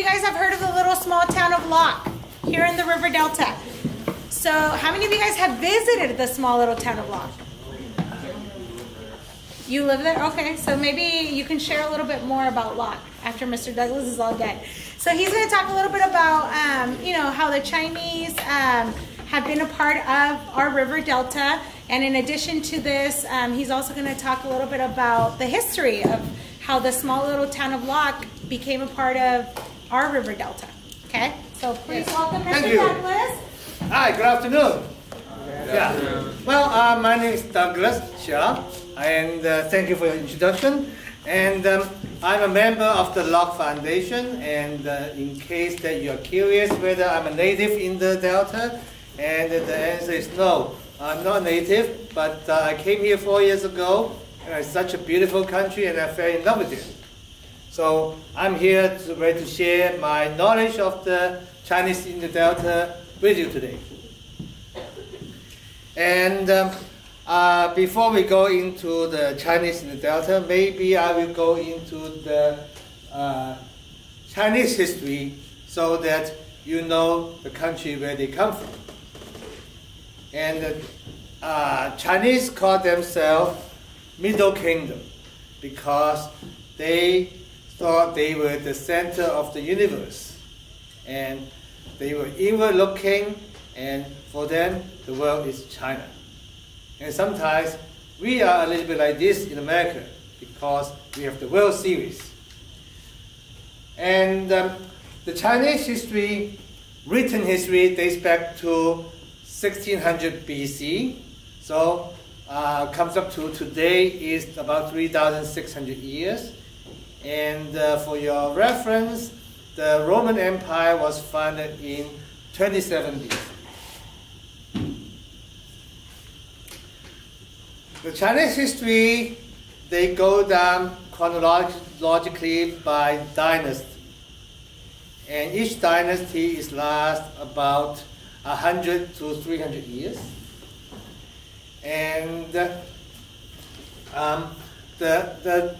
you guys have heard of the little small town of Locke here in the River Delta? So, how many of you guys have visited the small little town of Locke? You live there? Okay, so maybe you can share a little bit more about Locke after Mr. Douglas is all done. So he's going to talk a little bit about, um, you know, how the Chinese um, have been a part of our river delta. And in addition to this, um, he's also going to talk a little bit about the history of how the small little town of Locke became a part of our river delta. Okay, so please welcome Mr. Thank you. Douglas. Hi, good afternoon. Yeah. Well, uh, my name is Douglas Hsia, and uh, thank you for your introduction. And um, I'm a member of the Locke Foundation, and uh, in case that you are curious whether I'm a native in the Delta, and the answer is no, I'm not native, but uh, I came here four years ago, and it's such a beautiful country, and I fell in love with it. So I'm here to, to share my knowledge of the Chinese in the Delta with you today. And um, uh, before we go into the Chinese in the Delta, maybe I will go into the uh, Chinese history so that you know the country where they come from. And uh, Chinese call themselves Middle Kingdom because they thought they were the center of the universe. And they were inward looking, and for them, the world is China. And sometimes we are a little bit like this in America because we have the World Series. And um, the Chinese history, written history, dates back to 1600 BC. So uh, comes up to today is about 3,600 years. And uh, for your reference, the Roman Empire was founded in 27 BC. The Chinese history, they go down chronologically by dynasty. And each dynasty is last about 100 to 300 years. And um, the, the,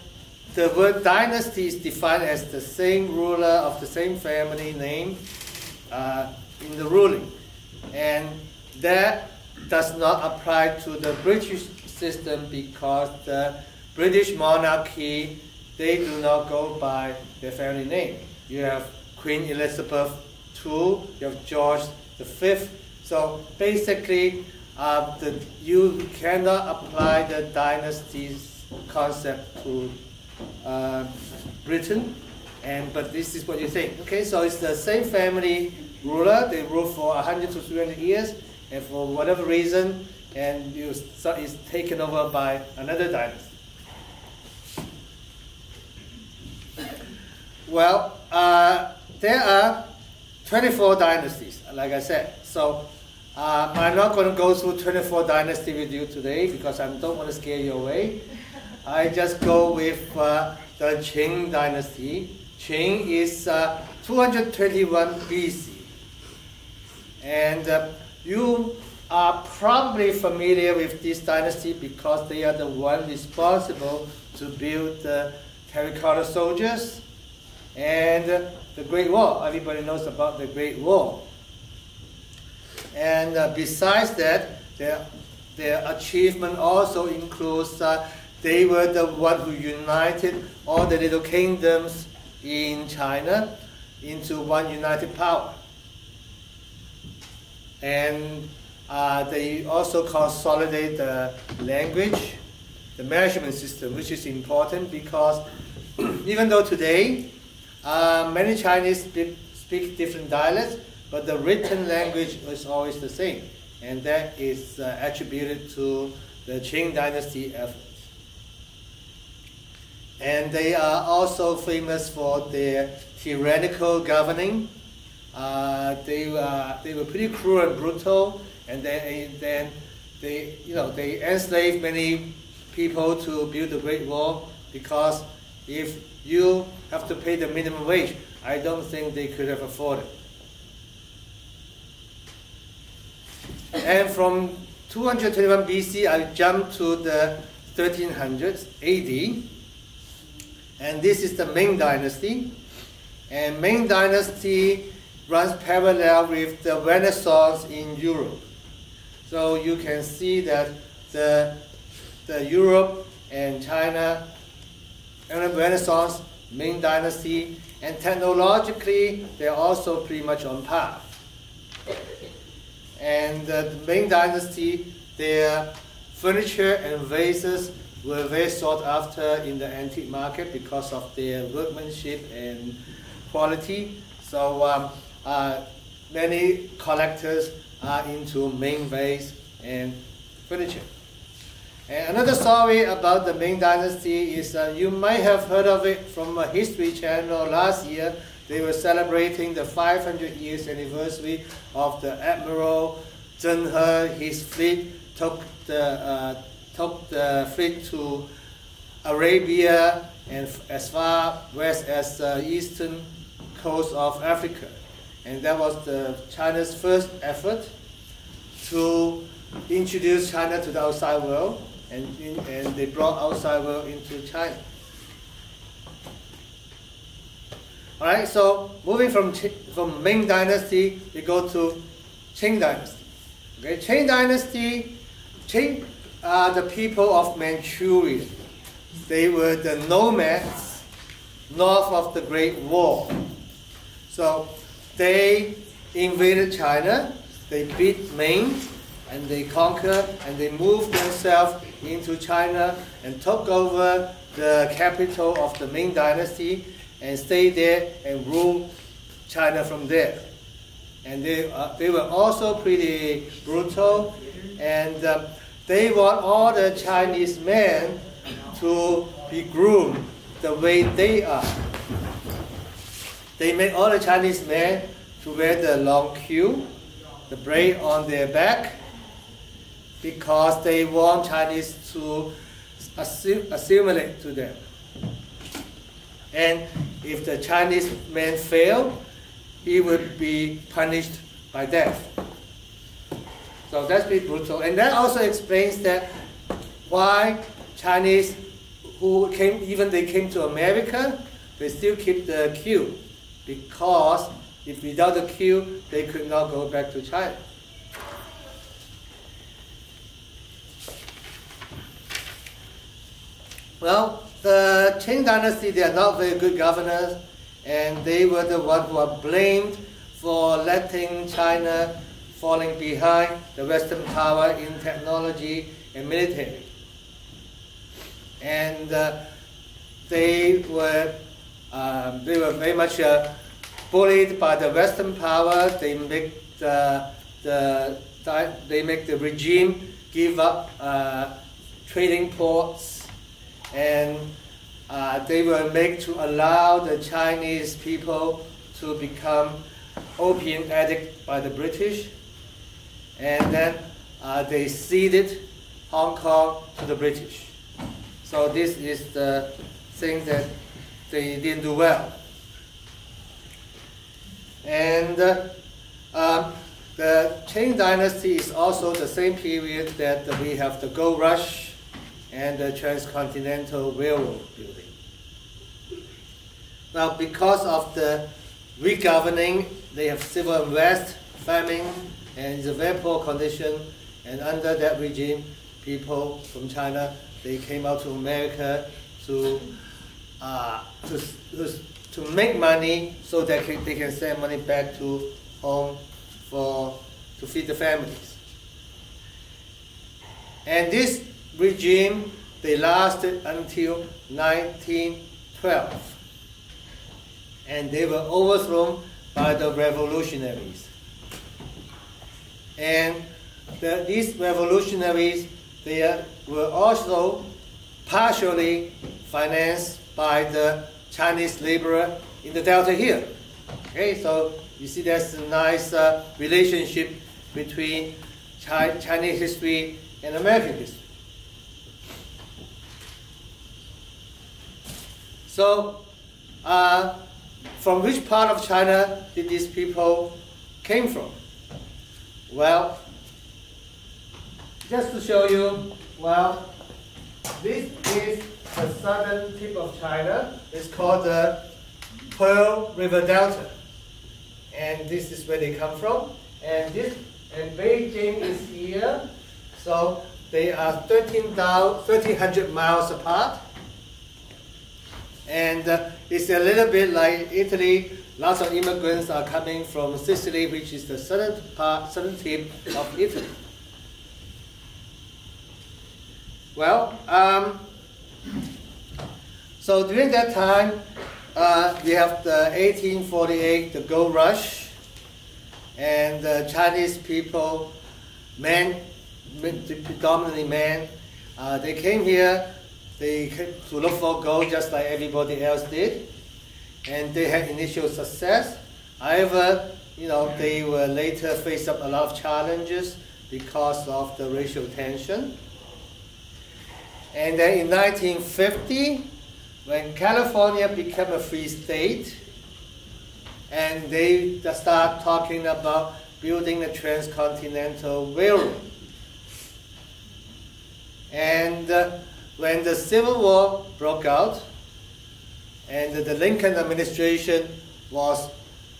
the word dynasty is defined as the same ruler of the same family name uh, in the ruling. And that does not apply to the British system because the British monarchy, they do not go by their family name. You have Queen Elizabeth II, you have George V. So basically, uh, the, you cannot apply the dynasties concept to uh, Britain, and but this is what you think. Okay, so it's the same family ruler. They rule for 100 to 300 years, and for whatever reason, and you so it's taken over by another dynasty. Well, uh, there are 24 dynasties, like I said. So uh, I'm not going to go through 24 dynasties with you today because I don't want to scare you away. I just go with uh, the Qin dynasty. Qin is uh, 221 BC. And uh, you are probably familiar with this dynasty because they are the one responsible to build the terracotta soldiers and the Great Wall. Everybody knows about the Great Wall. And uh, besides that, their, their achievement also includes uh, they were the one who united all the little kingdoms in China into one united power. And uh, they also consolidate the language, the measurement system, which is important because even though today uh, many Chinese speak, speak different dialects, but the written language is always the same. And that is uh, attributed to the Qin dynasty efforts. And they are also famous for their tyrannical governing. Uh, they, uh, they were pretty cruel and brutal, and then, then they, you know, they enslaved many people to build the Great Wall because if you have to pay the minimum wage, I don't think they could have afforded. And from 221 BC, I jump to the 1300s AD. And this is the Ming Dynasty. And Ming Dynasty runs parallel with the Renaissance in Europe. So you can see that the, the Europe and China and the Renaissance, Ming Dynasty, and technologically, they're also pretty much on par. And the Ming Dynasty, their furniture and vases were very sought after in the antique market because of their workmanship and quality. So um, uh, many collectors are into Ming vase and furniture. And another story about the Ming Dynasty is uh, you might have heard of it from a History Channel last year. They were celebrating the 500 years anniversary of the Admiral Zheng He. His fleet took the, uh, took the fleet to Arabia and as far west as the eastern coast of Africa. And that was the China's first effort to introduce China to the outside world and, in, and they brought outside world into China. All right, so moving from from Ming Dynasty, we go to Qing Dynasty. Okay, Qing Dynasty, Qing the people of Manchuria. They were the nomads north of the Great Wall. So they invaded China, they beat Ming, and they conquered and they moved themselves into China and took over the capital of the Ming Dynasty and stayed there and ruled China from there. And they, uh, they were also pretty brutal and um, they want all the Chinese men to be groomed the way they are. They make all the Chinese men to wear the long queue, the braid on their back, because they want Chinese to assimilate to them. And if the Chinese man fail, he would be punished by death. So that's pretty brutal. And that also explains that why Chinese who came, even they came to America, they still keep the queue. Because if without the queue, they could not go back to China. Well, the Qing dynasty, they are not very good governors, and they were the ones who are blamed for letting China falling behind the Western power in technology and military. And uh, they were um, they were very much uh, bullied by the Western power. They make the, the they make the regime give up uh, trading ports and uh, they were made to allow the Chinese people to become opium addict by the British, and then uh, they ceded Hong Kong to the British. So this is the thing that they didn't do well. And uh, um, the Qing dynasty is also the same period that we have the gold rush and the Transcontinental Railroad building. Now, because of the regoverning, they have civil unrest, famine, and it's a very poor condition. And under that regime, people from China, they came out to America to, uh, to, to, make money so that they can send money back to home for, to feed the families. And this regime, they lasted until 1912. And they were overthrown by the revolutionaries. And the, these revolutionaries, they were also partially financed by the Chinese laborer in the Delta here. Okay, so you see there's a nice uh, relationship between Chi Chinese history and American history. So, uh, from which part of China did these people came from? Well, just to show you, well, this is the southern tip of China. It's called the Pearl River Delta. And this is where they come from. And this and Beijing is here. So they are 13, 1300 miles apart. And uh, it's a little bit like Italy. Lots of immigrants are coming from Sicily, which is the southern part, southern tip of Italy. Well, um, so during that time, uh, we have the 1848, the gold rush, and the Chinese people, men, predominantly men, uh, they came here they came to look for gold just like everybody else did, and they had initial success. However, you know, they were later faced up a lot of challenges because of the racial tension. And then in 1950, when California became a free state, and they start talking about building a transcontinental railroad. And uh, when the Civil War broke out, and the Lincoln administration was,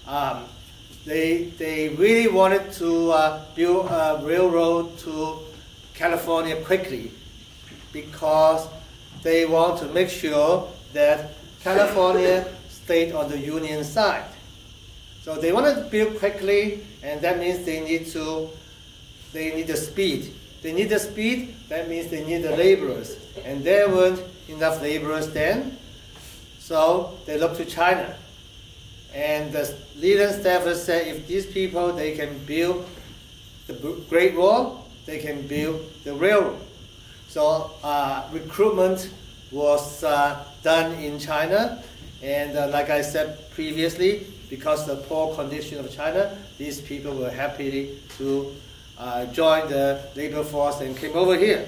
um, they, they really wanted to uh, build a railroad to California quickly because they want to make sure that California stayed on the Union side. So they wanted to build quickly, and that means they need to, they need the speed. They need the speed, that means they need the laborers. And there weren't enough laborers then, so they looked to China. And the Leland Stanford said if these people, they can build the Great Wall, they can build the railroad. So uh, recruitment was uh, done in China. And uh, like I said previously, because the poor condition of China, these people were happy to uh, join the labor force and came over here.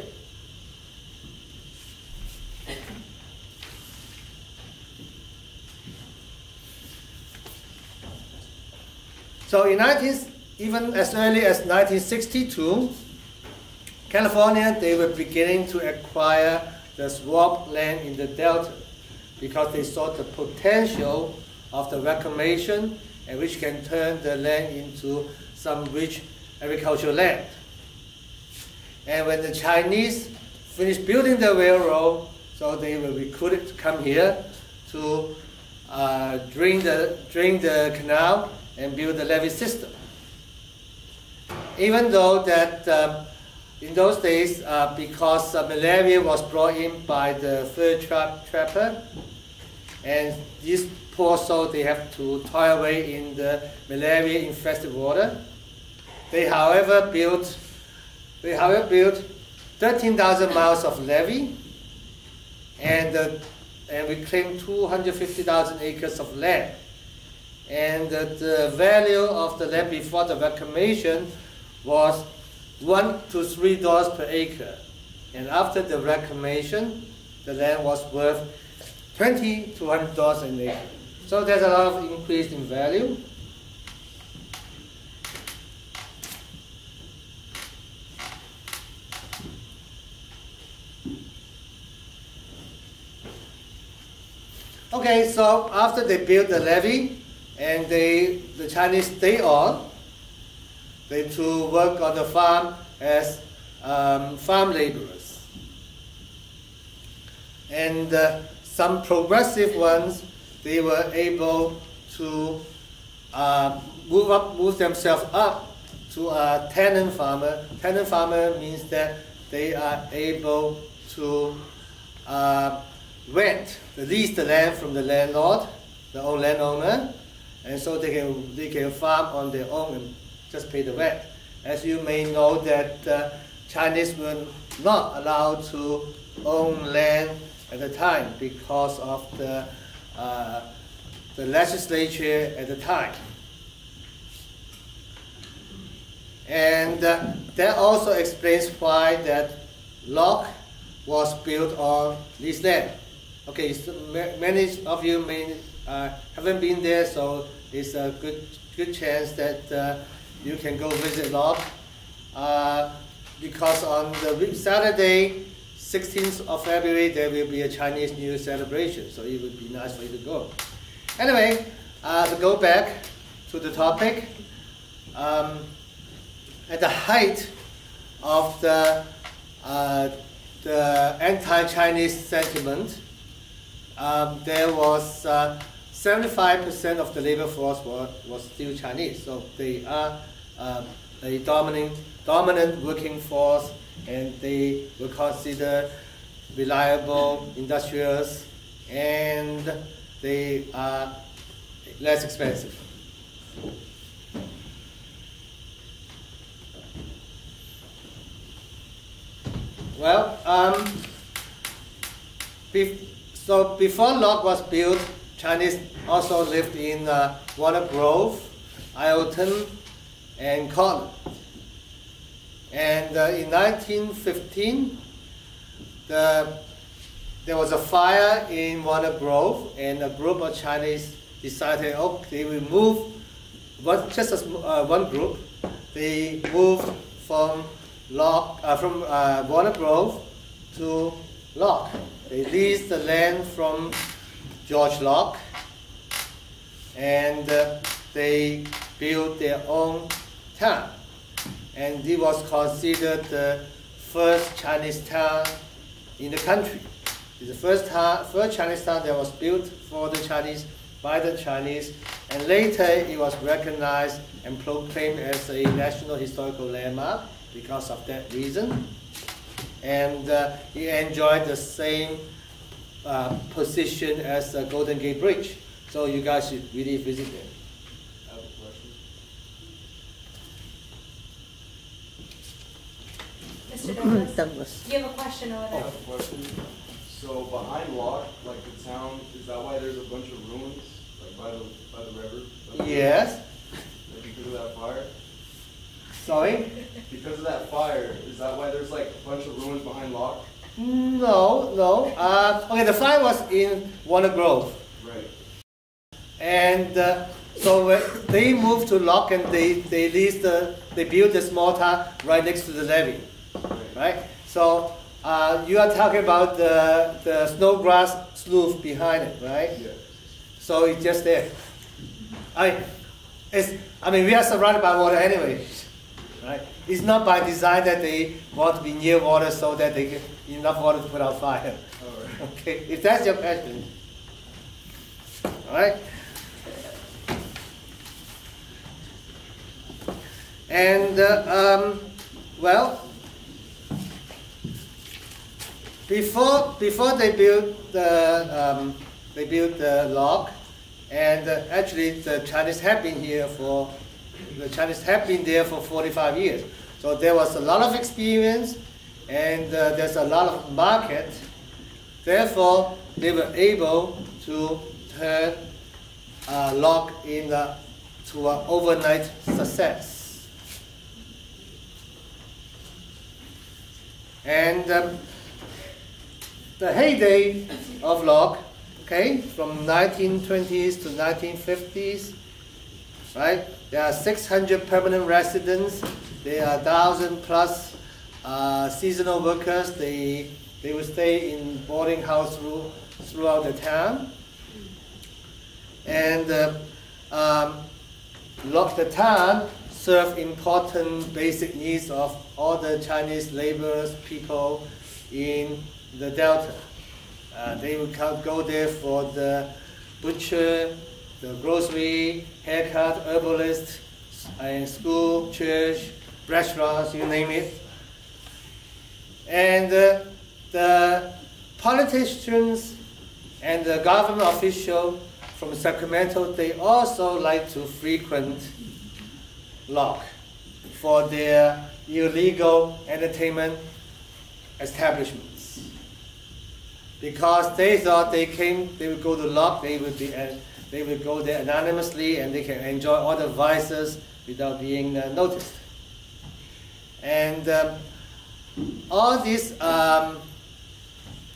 So in 19, even as early as 1962, California, they were beginning to acquire the swamp land in the delta because they saw the potential of the reclamation and which can turn the land into some rich agricultural land. And when the Chinese finished building the railroad, so they were recruited to come here to uh, drain, the, drain the canal and build the levee system. Even though that um, in those days, uh, because uh, malaria was brought in by the fur trap trapper, and these poor souls, they have to toil away in the malaria-infested water. They, however, built, they, however, built 13,000 miles of levee, and, uh, and reclaimed 250,000 acres of land. And the value of the land before the reclamation was one to three dollars per acre. And after the reclamation, the land was worth 20 to 100 dollars an acre. So there's a lot of increase in value. Okay, so after they built the levee and they, the Chinese stay on, they to work on the farm as um, farm laborers. And uh, some progressive ones, they were able to uh, move up, move themselves up to a tenant farmer. Tenant farmer means that they are able to uh, rent, lease the land from the landlord, the own landowner, and so they can they can farm on their own and just pay the rent. As you may know that uh, Chinese were not allowed to own land at the time because of the, uh, the legislature at the time. And uh, that also explains why that Locke was built on this land. Okay, so many of you may uh, haven't been there, so it's a good good chance that uh, you can go visit Locke. Uh, because on the Saturday, 16th of February, there will be a Chinese New Year celebration, so it would be nice for you to go. anyway, uh, to go back to the topic, um, at the height of the, uh, the anti-Chinese sentiment, um, there was 75% uh, of the labor force was, was still Chinese. So they are uh, a dominant, dominant working force and they were considered reliable industrious, and they are less expensive. Well, um, be, so before Locke was built, Chinese also lived in uh, Grove, Isleton, and Courtland. And uh, in 1915, the, there was a fire in Walnut Grove, and a group of Chinese decided, oh, they will move, one, just as uh, one group, they moved from Locke, uh, from uh, Walnut Grove to Locke. They leased the land from George Locke, and uh, they built their own town and it was considered the first Chinese town in the country. It's the first, town, first Chinese town that was built for the Chinese by the Chinese, and later it was recognized and proclaimed as a national historical landmark because of that reason. And uh, it enjoyed the same uh, position as the Golden Gate Bridge. So you guys should really visit it. Mr. Douglas. Douglas. You have a question over I have a question. So behind Locke, like the town, is that why there's a bunch of ruins, like by the, by the river? Like Yes. Like because of that fire? Sorry? Because of that fire, is that why there's like a bunch of ruins behind Locke? No, no. Uh, okay, the fire was in Walnut Grove. Right. And uh, so they moved to Locke and they, they leased the, they built a small town right next to the levee right? So uh, you are talking about the, the Snodgrass Slough behind it, right? Yeah. So it's just there. I, it's, I mean, we are surrounded by water anyway, right? It's not by design that they want to be near water so that they get enough water to put out fire. Okay, if that's your passion. All right? And, uh, um, well, before before they built the um, they built the Locke, and uh, actually the Chinese have been here for the Chinese have been there for 45 years. So there was a lot of experience, and uh, there's a lot of market. Therefore, they were able to turn uh, Locke in to an overnight success. And um, the heyday of Locke, okay, from 1920s to 1950s, right? There are 600 permanent residents. There are 1,000 plus uh, seasonal workers. They, they will stay in boarding house through, throughout the town. And uh, um, Locke the town serve important basic needs of all the Chinese laborers, people in the Delta. Uh, they would go there for the butcher, the grocery, haircut, herbalist, and school, church, restaurants, you name it. And uh, the politicians and the government official from Sacramento, they also like to frequent Locke for their illegal entertainment establishments because they thought they came, they would go to Locke, they would be, uh, they would go there anonymously and they can enjoy all the vices without being uh, noticed. And um, all these um,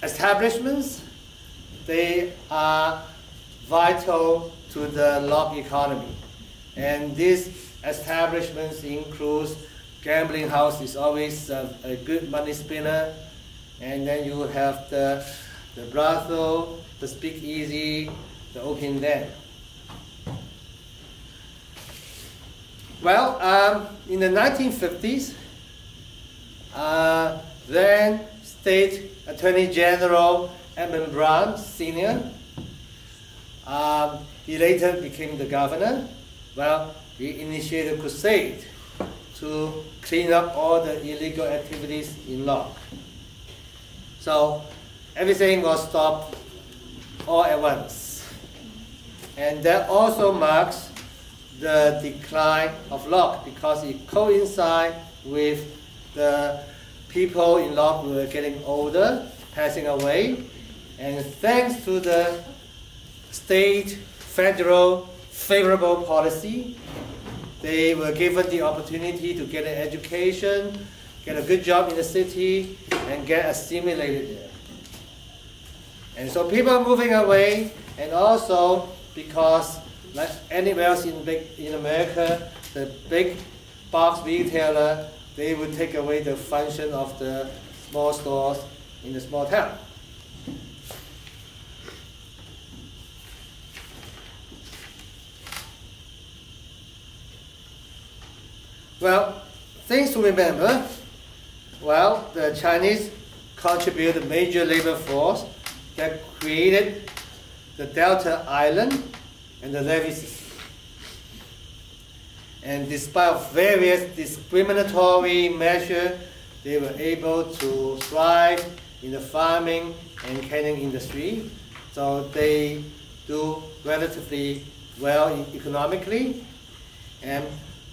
establishments, they are vital to the Locke economy. And these establishments include gambling house is always a, a, good money spinner. And then you have the, the brothel, the speakeasy, the open den. Well, um, in the 1950s, uh, then State Attorney General Edmund Brown Sr. Um, he later became the governor. Well, he initiated a crusade to clean up all the illegal activities in Locke. So everything was stopped all at once. And that also marks the decline of Locke because it coincides with the people in who were getting older, passing away, and thanks to the state, federal favorable policy, they were given the opportunity to get an education, get a good job in the city, and get assimilated there. And so people are moving away, and also because, like anywhere else in, big, in America, the big box retailer, they would take away the function of the small stores in the small town. Well, things to remember. Well, the Chinese contributed a major labor force that created the Delta Island and the system. And despite various discriminatory measures, they were able to thrive in the farming and canning industry. So they do relatively well economically. And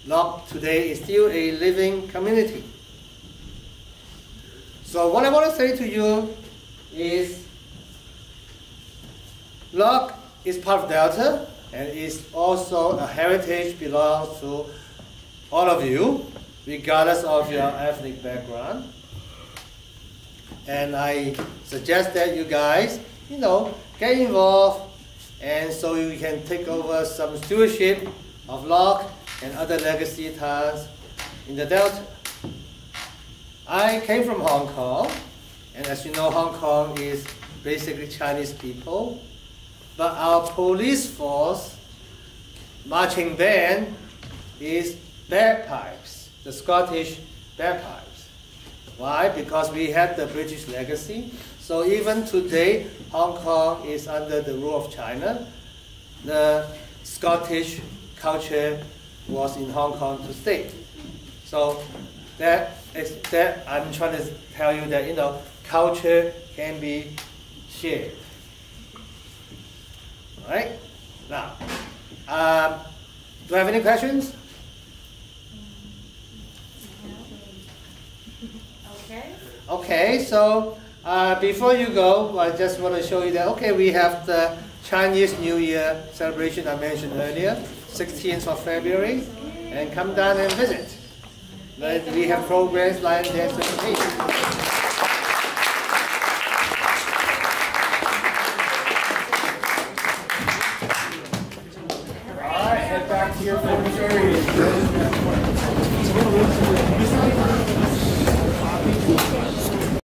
Locke today is still a living community. So what I want to say to you is Locke is part of Delta and it's also a heritage belongs to all of you, regardless of your ethnic background. And I suggest that you guys, you know, get involved and so you can take over some stewardship of Locke and other legacy towns in the Delta. I came from Hong Kong, and as you know, Hong Kong is basically Chinese people, but our police force marching band is bagpipes, the Scottish bagpipes. Why? Because we had the British legacy. So even today, Hong Kong is under the rule of China. The Scottish culture was in Hong Kong to stay. So that is that I'm trying to tell you that you know culture can be shared. All right. Now, um, do I have any questions? Okay. Okay. So uh, before you go, I just want to show you that okay, we have the Chinese New Year celebration I mentioned earlier. 16th of February, and come down and visit. But we have programs like this